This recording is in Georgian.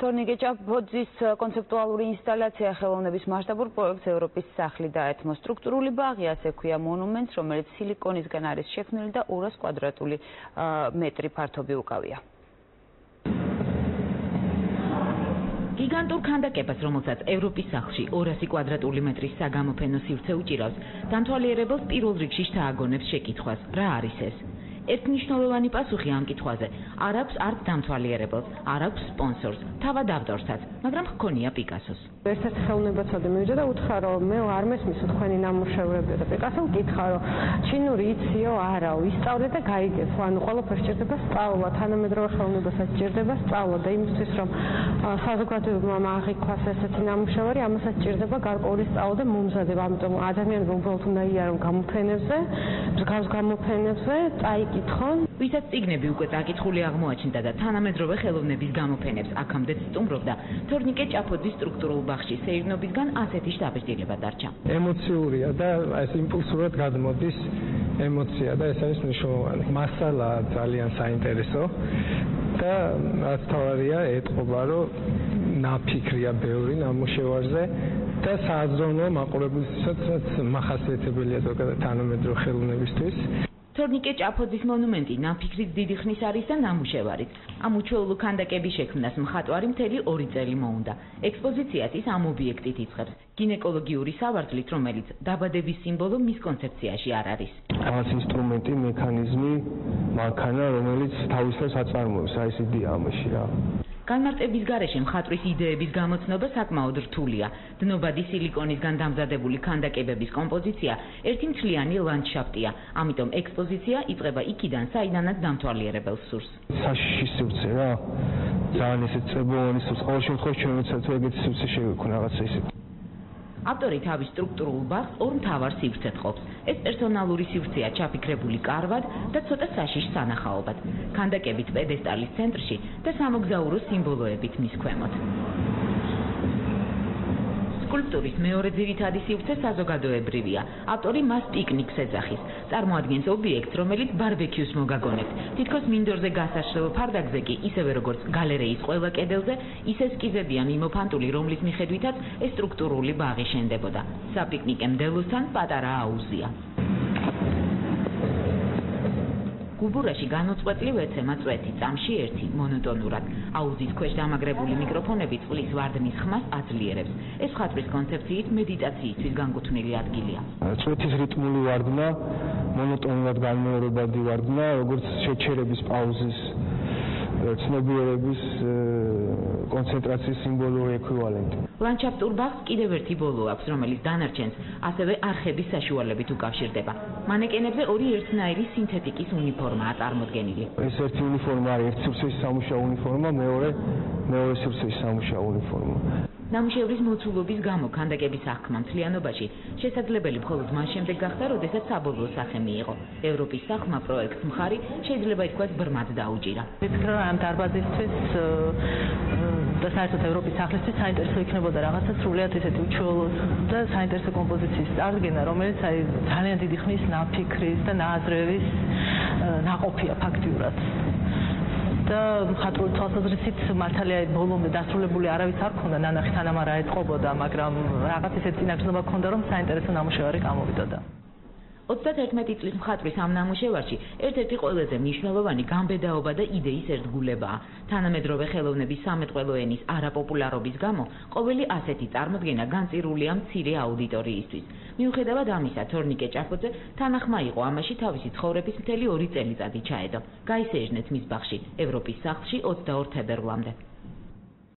თორნიკე ჭაბოძის კონცეპტუალური ინსტალაცია ხელოვნების მასშტაბურ პროექტს ევროპის სახლი დაეთმო. სტრუქტურული ბაღი ასე ქვია მონუმენტს რომელიც სილიკონისგან არის შექმნილი და 200 კვადრატული მეტრი ფართობი უკავია. გიგანტურ ქანდაკებას, რომელსაც ევროპის სახლში 200 კვადრატული მეტრის საგამოფენო სივრცე უჭირავს, დამთვალიერებელს პირველ რიგში შთააგონებს შეკითხვას: რა არის ეს? ერთ მნიშვნელოვანი პასუხი ამ კითხვაზე. არ აქვს არც დამთვალიერებელს, არ აქვს სპონსორს, თავად ავტორსაც, მაგრამ ჰქონია პიკასოს. ერთ-ერთ ხელოვნებაცადე მივიდა და უთხრა რომ მე არ მესმის თქვენი ნამუშევრები და პიკასომ კითხა რომ ჩინური იციო არა, ვისწავლე და გაიგეს, ანუ ყველაფერს ჭირდება სწავლა, თანამედროვე ხელოვნებასაც ჭირდება სწავლა და იმისთვის რომ საზოგადოებამ აღიქვას ესეთი ნამუშევარი, ამასაც ჭირდება გარკვეული სწავლა და მომზადება, ამიტომ ადამიანები უბრალოდ უნდა იარონ გამოფენებზე, მსგავს გამოფენებზე, წაიკი აკითხონ. ვისაც ციგნები უკვე დაკითხული აღმოაჩნდა და თანამედროვე ხელოვნების გამოფენებს აქამდე სტუმრობდა, თორნიკე ჭაფოძის სტრუქტურულ ბაღში სეირნობისგან ასეთი შთაბეჭდილება დარჩა. ემოციურია და ეს იმპულსურად გადმოდის ემოცია და ეს არის მნიშვნელოვანი. მასალა ძალიან საინტერესო და რაც თავარია ეთყობა რომ ნაფიქრია ბევრი ნამუშევარზე და სააზროვნო მაყურებლისთვისაც მახასიათებელია ზოგადად თანამედროვე ხელოვნებისთვის. თორნიკე ჭაფოძის მონუმენტი ნამფიქრის დიდი ხნის არის და ნამუშევარიც. ამ უჩვეულო ქანდაკების შექმნას მხატვარი მთელი 2 წელი მოუნდა. ექსპოზიციას ის ამ ობიექტით იწყებს. გინეკოლოგიური სავარძლით, რომელიც დაბადების სიმბოლო მის კონცეფციაში არ არის. რაღაც ინსტრუმენტი, მექანიზმი, მანქანა, რომელიც თავისას აწარმოებს, აი ეს იდეა ამაში რა. განმარტების გარეშე მხატვრის იდეების გამოცნობა საკმაოდ რთულია. დნობადი სილიკონისგან დამზადებული ქანდაკებების კომპოზიცია ერთი მთლიანი ლანდშაფტია, ამიტომ ექსპოზიცია იწყება იქიდან, საიდანაც დამთვალიერებელს სურს. საშიში სივრცე რა. ძალიან ისე წებოვანი სივრცე, ყოველ შემთხვევაში ჩვენც ეგეთი სივრცე შევიქნა რაღაცა ისე. ავტორი თავის სტრუქტურულ ბაღს ორ მთავარ სივრცეთ ყოფს. ეს პერსონალური სივრცეა ჩაფიქრებული კარვად და ცოტა საშიშ სანახაობად. ქანდაკებით პედესტალის ცენტრში და სამოგზაურო სიმბოლოებით მის ქვემოთ. სკულპტურის მეორე ძირითადი სივრცე საზოგადოებრივია. ავტორი მას პიკნიკს ეძახის. წარმოადგენს ობიექტს, რომელიც ბარბეკიუს მოგაგონებს. თითქოს მინდორზე გასაშლელ ფარდაგზე კი, ისევე როგორც გალერეის ყველა კედელზე, ის ესკიზებია მიმოფანტული, რომლის მიხედვითაც ეს სტრუქტურული ბაღი შენდებოდა. საპიკნიკე მდელოსთან პატარა აუზია. გუბურაში განუწყვეტლივ ეცემა წვეთი წამში ერთი მონოტონურად. აუზის ქვეშ დამაგრებული მიკროფონები წყლის ვარდნის ხმას აძლიერებს. ეს ხატვის კონცეფციით მედიტაციისთვის განკუთვნილი ადგილია. წვეთის რიტმული ვარდნა მონოტონურად განმეორებადი ვარდნა როგორც შეჩერების პაუზის ცნობიერების კონცენტრაციის სიმბოლური ეკვივალენტი. ლანდშაფტურ ბაღს კიდევ ერთი ბოლო აქვს, რომელიც დანარჩენს ასევე არხების საშუალებით უკავშირდება. მანეკენებზე ორი ერთნაირი სინთეტიკის უნიფორმაა წარმოდგენილი. ეს ერთი უნიფორმა არის ერთი სივრცეის სამუშაო უნიფორმა, მეორე მეორე სივრცეის სამუშაო უნიფორმა. ნამუშევრის მოცულობის გამო ქანდაკების აღქმა მთლიანობაში შესაძლებელი მხოლოდ მას შემდეგ გახდა, როდესაც საბოლოო სახე მიიღო. ევროპის სახმა პროექტს მხარი შეიძლება ითქვას ბრმად დაუჭირა. ვფიქრობ, რომ ამ დარბაზისთვის და საერთოდ ევროპის სახლისთვის საინტერესო იქნებოდა რაღაცა სრულიად ესეთი უჩვეულო და საინტერესო კომპოზიციის წარდგენა, რომელიც აი ძალიან დიდი ხნის ნაფიქრის და ნააზრევის ნაყოფია ფაქტიურად. და მხატვრული თვალსაზრისით მართალია ბოლომდე დასრულებული არავის არ ქონდა ნანახი თანამ არ აეთყობოდა მაგრამ რაღაც ისეთ წინაგრძნობა ქონდა რომ საინტერესო ნამუშევარი გამოვიდოდა 31 წლის მხატვრის ამ ნამუშევარში ერთ-ერთი ყველაზე მნიშვნელოვანი გამბედაობა და იდეის ერთგულებაა. თანამედროვე ხელოვნების სამეთყველო ენის არაპოპულარობის გამო, ყოველი ასეთი წარმოდგენა განწირულია მცირე აუდიტორიისთვის. მიუხედავად ამისა, თორნიკე ჭაფოძე თანახმა იყო ამაში თავისი ცხოვრების მთელი 2 წელიწადი ჩაედო. გაისეჟნეთ მის ბაღში, ევროპის სახლში 22 თებერვლამდე.